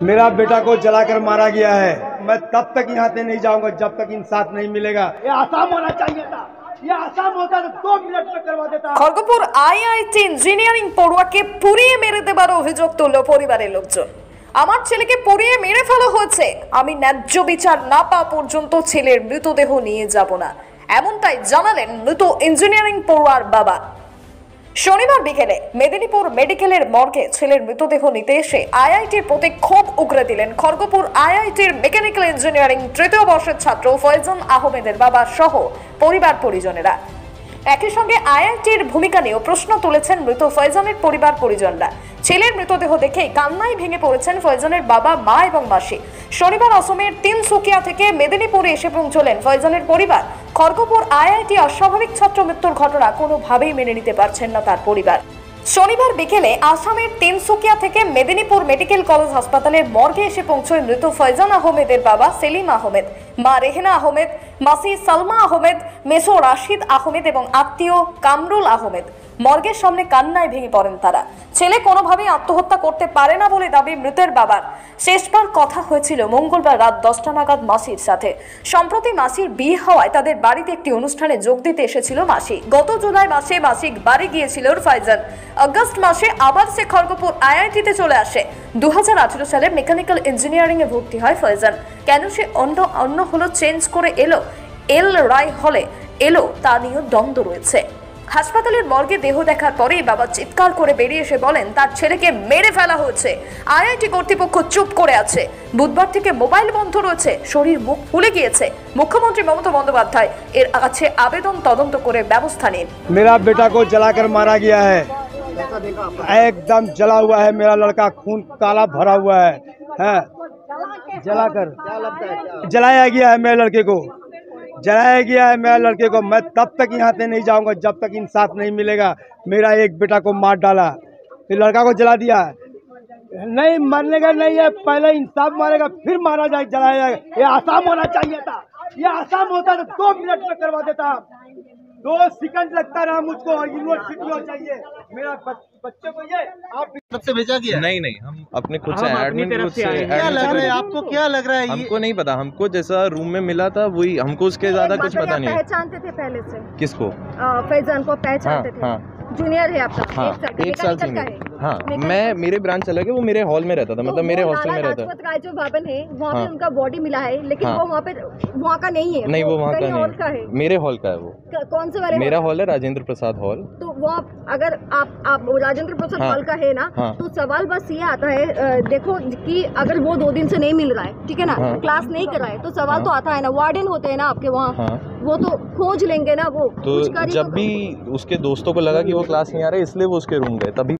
मेरा बेटा को जलाकर मारा गया है मैं तब तक यहाँ से नहीं जाऊंगा जब तक इंसाफ नहीं मिलेगा ये आसाम होना चाहिए था ये आसाम होता तो दो मिनट में करवा देता খড়গপুর আইআইটি ইঞ্জিনিয়ারিং পড়ুয়াকে পুড়িয়ে মেরে দেবার অভিযোগ তুলল পরিবারের লোকজন আমার ছেলেকে পুড়িয়ে মেরে ফেলা হয়েছে আমি ন্যায্য বিচার না পাওয়া পর্যন্ত ছেলের মৃতদেহ নিয়ে যাব না এমনটাই জানালেন মৃত ইঞ্জিনিয়ারিং পড়ুয়ার বাবা শনিবার বিকেলে মেদিনীপুর মেডিকেলের মর্গে ছেলের মৃতদেহ নিতে এসে আইআইটির প্রতি ক্ষোভ উগরে দিলেন খড়গপুর আইআইটির মেকানিক্যাল ইঞ্জিনিয়ারিং তৃতীয় বর্ষের ছাত্র ফয়জন আহমেদের বাবা সহ পরিবার পরিজনেরা। একই সঙ্গে আইআইটির ভূমিকা নিয়েও প্রশ্ন তুলেছেন মৃত ফয়জানের পরিবার পরিজনরা। ছেলের মৃতদেহ দেখেই কান্নায় ভেঙে পড়েছেন ফয়জানের বাবা, মা এবং মাসি। শনিবার অসমের তিনসুকিয়া থেকে মেদিনীপুরে এসে পৌঁছলেন ফয়জানের পরিবার। খড়গপুর আইআইটি অস্বাভাবিক ছাত্র মৃত্যুর ঘটনা কোনোভাবেই মেনে নিতে পারছেন না তার পরিবার। শনিবার বিকেলে আসামের তিনসুকিয়া থেকে মেদিনীপুর মেডিকেল কলেজ হাসপাতালের মর্গে এসে পৌঁছয় মৃত ফয়জান আহমেদের বাবা সেলিম আহমেদ। মা রেহেনা আহমেদ, মাসি সালমা আহমেদ, মেসো রাশিদ আহমেদ এবং আত্মীয় কামরুল আহমেদ। মর্গের সামনে কান্নায় ভেঙে পড়েন তারা। ছেলে কোনোভাবেই আত্মহত্যা করতে পারে না বলে দাবি মৃতের বাবার। শেষবার কথা হয়েছিল মঙ্গলবার রাত দশটা নাগাদ মাসির সাথে। সম্প্রতি মাসির বিয়ে হওয়ায় তাদের বাড়িতে একটি অনুষ্ঠানে যোগ দিতে এসেছিল মাসি। গত জুলাই মাসে মাসিক বাড়ি গিয়েছিল ফাইজান আগস্ট মাসে আবার সে খড়গপুর আইআইটিতে চলে আসে। দু সালে মেকানিক্যাল ইঞ্জিনিয়ারিং এ ভর্তি হয় ফয়জান। কেন সে অন্য অন্য হলো চেঞ্জ করে এলো? এল রায় হলে এলো, তা নিয়েও দ্বন্দ্ব রয়েছে। হাসপাতালের মর্গে দেহ দেখার পরেই বাবা চিৎকার করে বেরিয়ে এসে বলেন, তার ছেলেকে মেরে ফেলা হয়েছে। আইআইটি কর্তৃপক্ষ চুপ করে আছে। বুধবার থেকে মোবাইল বন্ধ রয়েছে। শরীর মুখ ফুলে গিয়েছে। মুখ্যমন্ত্রী মমতা বন্দ্যোপাধ্যায় এর কাছে আবেদন তদন্ত করে ব্যবস্থা নিন। মেরা বেটা কো জ্বালাকর মারা গিয়া হ্যায়। एकदम जला हुआ है मेरा लड़का खून काला भरा हुआ है हैं। जलाकर। जलाया गया है मेरे लड़के को। जलाया गया है मेरे लड़के को। मैं तब तक यहाँ से नहीं जाऊँगा जब तक इंसाफ नहीं मिलेगा। मेरा एक बेटा को मार डाला। फिर लड़का को जला दिया। नहीं मरने का नहीं है। पहले इंसाफ मारेगा फिर मारा जाए जलाया जाएगा ये आसाम होना चाहिए था। ये आसाम होता तो दो मिनट में करवा देता। दो सेकंड लगता रहा मुझको और यूनिवर्सिटी हो चाहिए। मेरा बच- बच्चे को ये आप तरफ़ से भेजा गया नहीं नहीं हम अपने खुद से एडमिन तरफ़ खुद से से क्या लग रहा है? आपको क्या लग रहा है हमको नहीं पता हमको जैसा रूम में मिला था वही हमको उसके ज़्यादा कुछ पता नहीं पहचानते थे पहले से? किसको? फैजान को पहचानते हाँ, थे। हाँ। जूनियर है आपका। हाँ एक साल से सीनियर हाँ? मैं मेरे ब्रांच अलग है वो मेरे हॉल में रहता था तो मतलब मेरे हॉस्टल में रहता। था जो भवन है वहाँ हाँ। पे उनका बॉडी मिला है लेकिन हाँ। वो वहाँ पे वहाँ का नहीं है नहीं वो वहाँ का नहीं है। मेरे हॉल का है वो। कौन से वाले मेरा हॉल है राजेंद्र प्रसाद हॉल तो आप अगर आप आप राजेंद्र प्रसाद हाँ। का है ना हाँ। तो सवाल बस ये आता है देखो कि अगर वो दो दिन से नहीं मिल रहा है ठीक है ना हाँ। क्लास नहीं कर रहा है तो सवाल तो आता है ना वार्डन होते हैं ना आपके वहाँ हाँ वो तो खोज लेंगे ना वो तो ही जब भी उसके दोस्तों को लगा कि वो क्लास नहीं आ रहा है इसलिए वो उसके रूम गए तभी